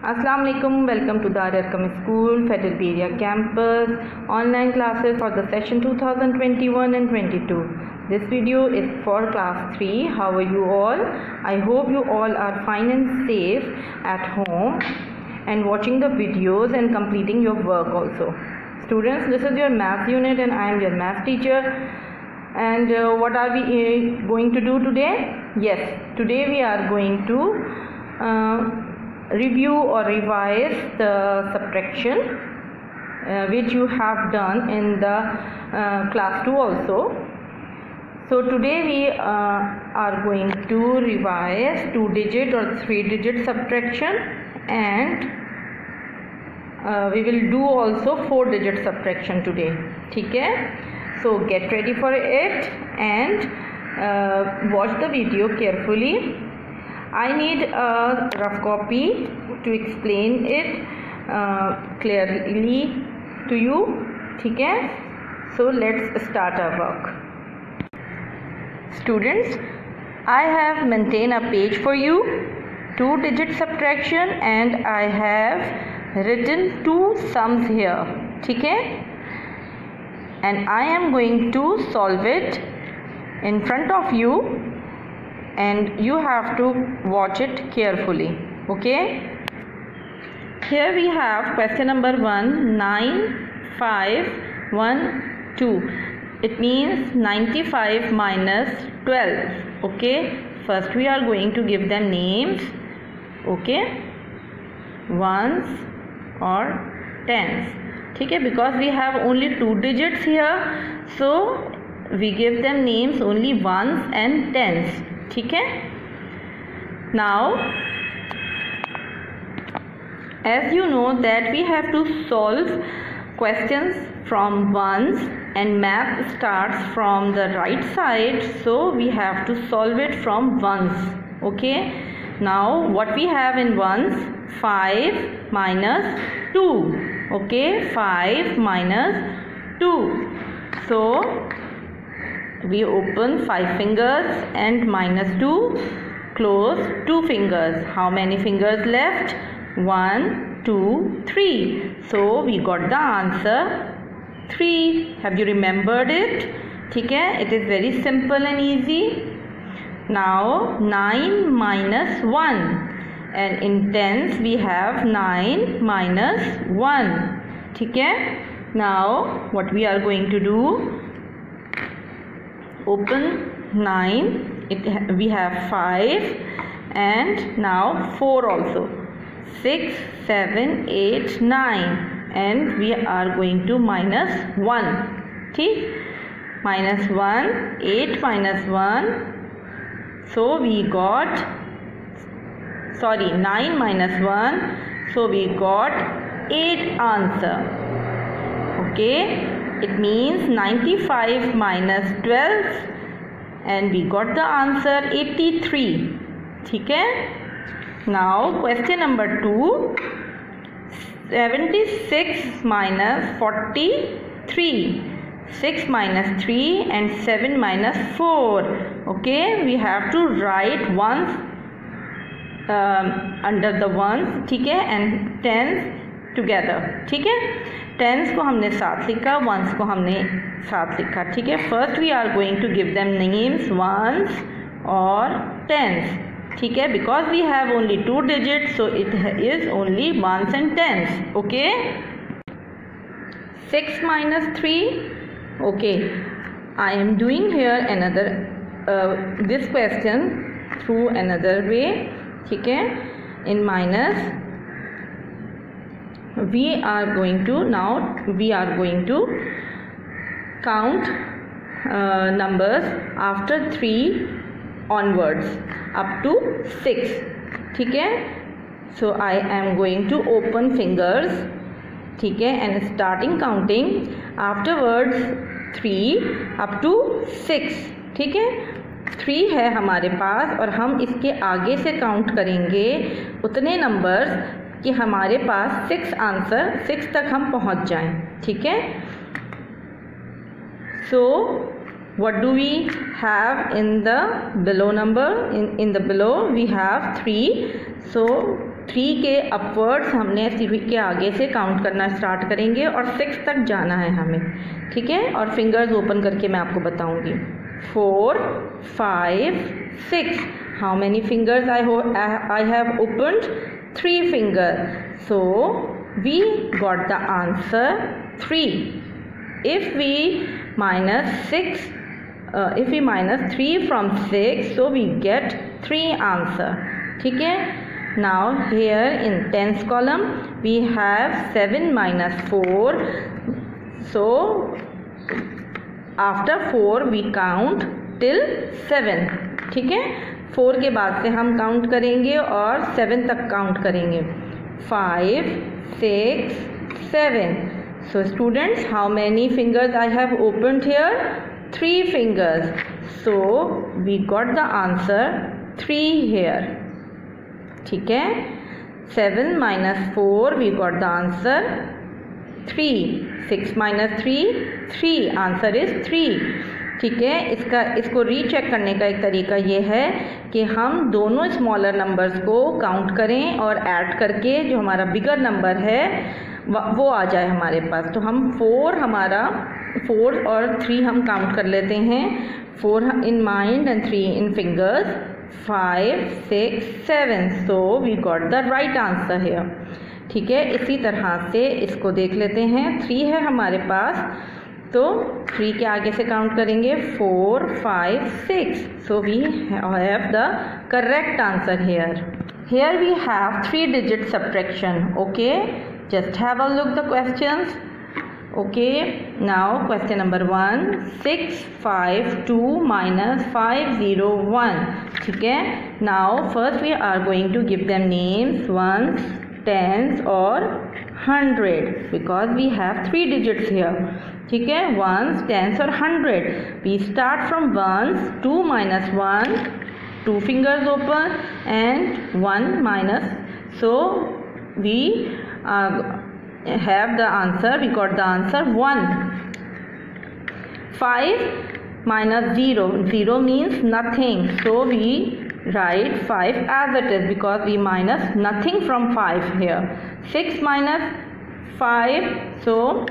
Alaikum. Welcome to Dar Arqam School, Federal Area Campus, online classes for the session 2021 and 22. This video is for class 3. How are you all? I hope you all are fine and safe at home and watching the videos and completing your work also. Students, this is your math unit and I am your math teacher. And uh, what are we uh, going to do today? Yes, today we are going to uh, review or revise the subtraction uh, which you have done in the uh, class 2 also. So today we uh, are going to revise two digit or three digit subtraction and uh, we will do also four digit subtraction today. Okay? So get ready for it and uh, watch the video carefully I need a rough copy to explain it uh, clearly to you ठीक है so let's start our work students I have maintained a page for you two digit subtraction and I have written two sums here ठीक है and I am going to solve it in front of you and you have to watch it carefully okay here we have question number 1 9 5 1 2 it means 95 minus 12 okay first we are going to give them names okay ones or tens ठीक है because we have only two digits here so we give them names only ones and tens ठीक है now as you know that we have to solve questions from ones and math starts from the right side so we have to solve it from ones okay now what we have in ones 5 minus 2 okay 5 minus 2 so we open 5 fingers and minus 2 close 2 fingers how many fingers left 1 2 3 so we got the answer 3 have you remembered it ठीक है it is very simple and easy now 9 minus 1 and in tens we have 9 minus 1 ठीक है now what we are going to do Open 9 it we have 5 and now 4 also. 6 7 8 9 and we are going to minus 1 okay minus 1 8 minus 1 so we got sorry 9 minus 1 so we got 8 answer. Okay it means 95 minus 12 and we got the answer 83 ठीक है now question number 2 76 minus 43 6 minus 3 and 7 minus 4 okay we have to write ones um, under the ones ठीक है and tens Together, ठीक है? Tense को हमने साथ लिखा वंस को हमने साथ लिखा, ठीक है? First we are going to give them names ones और टेंस ठीक है? Because we have only two digit so it is only ones and tens okay six minus three okay I am doing here another this question through another way ठीक है? इन minus we are going to now we are going to count uh, numbers after 3 onwards up to 6 ठीक है so I am going to open fingers ठीक है and starting counting afterwards 3 up to 6 ठीक है three है हमारे पास और हम इसके आगे से काउंट करेंगे उतने नंबर्स कि हमारे पास सिक्स आंसर सिक्स तक हम पहुँच जाएँ, ठीक है? So what do we have in the below number? In in the below, we have 3 so three K upwards हमने थ्री के आगे से काउंट करना स्टार्ट करेंगे और सिक्स तक जाना है हमें, ठीक है? और फिंगर्स ओपन करके मैं आपको बताऊँगी। Four five six how many fingers I हो I have opened three finger so we got the answer three if we minus 6 uh, if we minus 3 from 6 so we get 3 answer ठीक है now here in tens column we have 7 minus 4 so after 4 we count till 7 ठीक है four के बाद से हम count करेंगे और सेवन तक काउंट करेंगे। Five six seven so students how many fingers I have open here three fingers so we got the answer three here ठीक है? Seven minus four we got the answer three six minus three three answer is three ठीक है? इसका, इसको recheck करने का एक तरीका ये है कि हम दोनों स्मॉलर नंबर्स को काउंट करें और ऐड करके जो हमारा बिगर नंबर है, वो आ जाए हमारे पास। तो हम फोर हमारा फोर और थ्री हम काउंट कर लेते हैं। Four in mind and three in fingers five six seven so we got the right answer है ठीक है? इसी तरह से इसको देख लेते हैं। थ्री है हमारे पास। तो थ्री के आगे से काउंट करेंगे four five six so we have the correct answer here here we have three digit subtraction okay just have a look the questions okay now question number one six five two minus five zero one ठीक है? Now first we are going to give them names ones tens और 100 because we have three digits here. ठीक है? Ones tens और hundred we start from ones two minus one two fingers open and one minus so have the answer. We got the answer 1 5 minus 0 0 means nothing. So we write 5 as it is because we minus nothing from 5 here 6 minus 5 so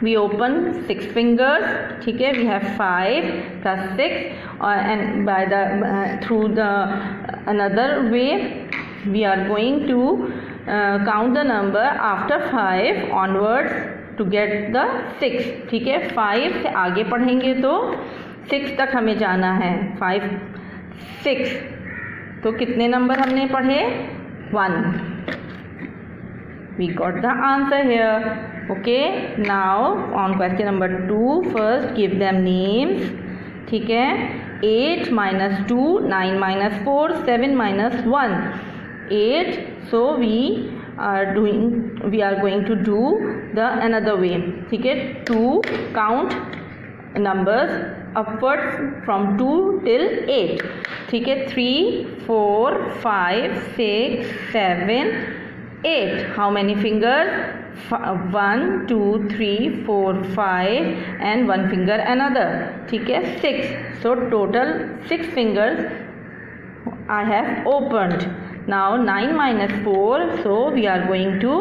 we open 6 fingers okay we have 5 plus 6 uh, and by the uh, through the uh, another way we are going to count the number after five onwards to get the six ठीक है five से आगे पढ़ेंगे तो six तक हमें जाना है फाइव सिक्स। तो कितने नंबर हमने पढ़े? One. We got the answer here okay now on question number two first give them names ठीक है? Eight minus two nine minus four seven minus one eight so we are doing we are going to do the another way ठीक है? Two count numbers upwards from 2 till 8 ठीक है 3 4 5 6 7 8 how many fingers one two three four five and one finger another ठीक है six so total six fingers I have opened now 9 minus 4 so we are going to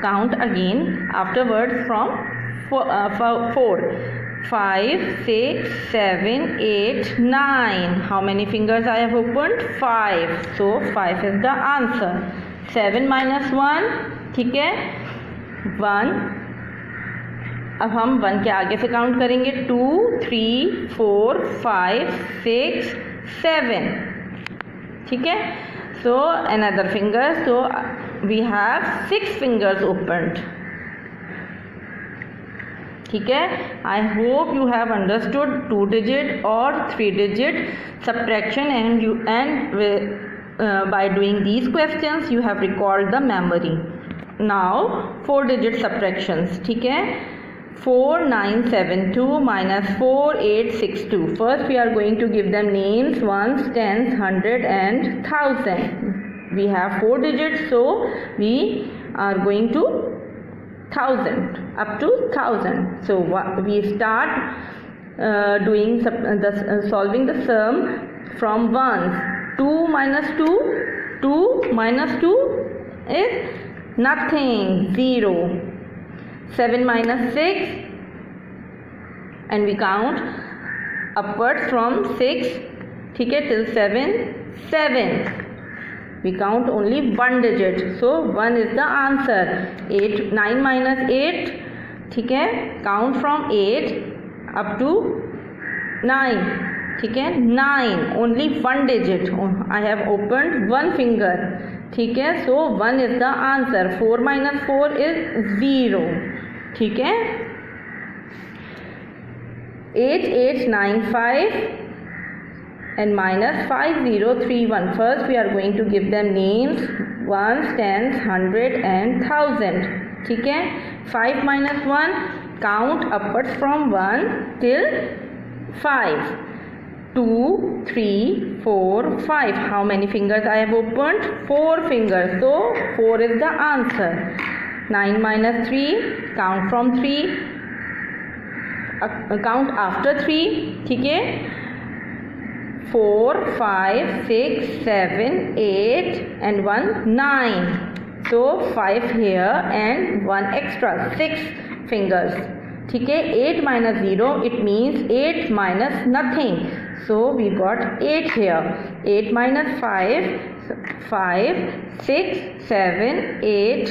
count again afterwards from 4, uh, 4. five six seven eight nine how many fingers I have open five so five is the answer seven minus one ठीक है? One अब हम one के आगे से count करेंगे. Two three four five six seven ठीक है? So another fingers so we have six fingers opened ठीक है I hope you have understood two digit और three digit subtraction and you and by doing these questions you have recalled the memory now four digit subtractions ठीक है 4972 minus 4862. First we are going to give them names ones, tens, hundred and thousand. We have four digits so we are going to thousand up to thousand. So we start uh, doing the uh, solving the sum from ones. 2 minus 2 2 minus 2 is nothing 0 7 minus 6 and we count upwards from 6 ठीक है till 7 7 we count only one digit so one is the answer eight nine minus eight ठीक है? Count from eight up to nine ठीक है? Nine only one digit I have open one finger ठीक है? So one is the answer four minus four is zero ठीक है? Eight eight nine five and minus 5031 first we are going to give them names ones tens hundred and thousand ठीक है 5 minus 1 count upwards from 1 till 5 2 3 4 5 how many fingers I have opened 4 fingers so 4 is the answer 9 minus 3 count from 3 uh, count after 3 ठीक है four, five, six, seven, eight, and one nine. So five here and one extra six fingers. ठीक है eight minus zero it means eight minus nothing so we got eight here at minus five five six seven eight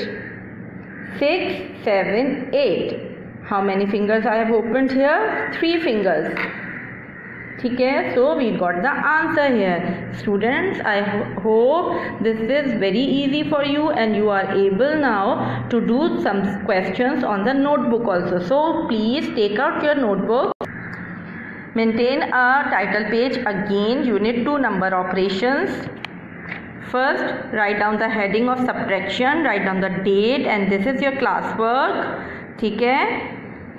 six seven eight how many fingers I have opened hair three fingers ठीक है so we got the answer here students I hope this is very easy for you and you are able now to do some questions on the notebook also so please take out your notebook maintain a title page again unit 2 number operations first write down the heading of subtraction write down the date and this is your classwork ठीक है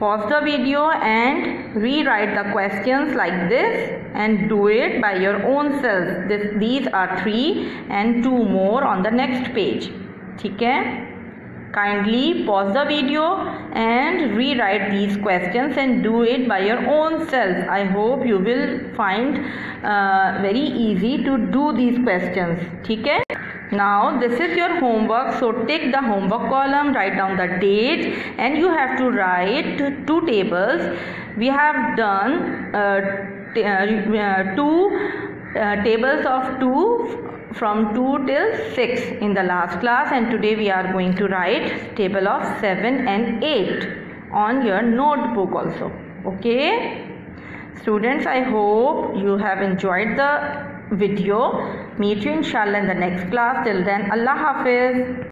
pause the video and rewrite the questions like this and do it by your own self this these are three and two more on the next page ठीक है kindly pause the video and rewrite these questions and do it by your own self i hope you will find uh, very easy to do these questions ठीक है Now this is your homework. So take the homework column write down the date and you have to write two tables. We have done uh, uh, two uh, tables of 2 from 2 till 6 in the last class and today we are going to write table of 7 and 8 on your notebook also. Okay? Students i hope you have enjoyed the video. Meet you inshallah in the next class. Till then allah hafiz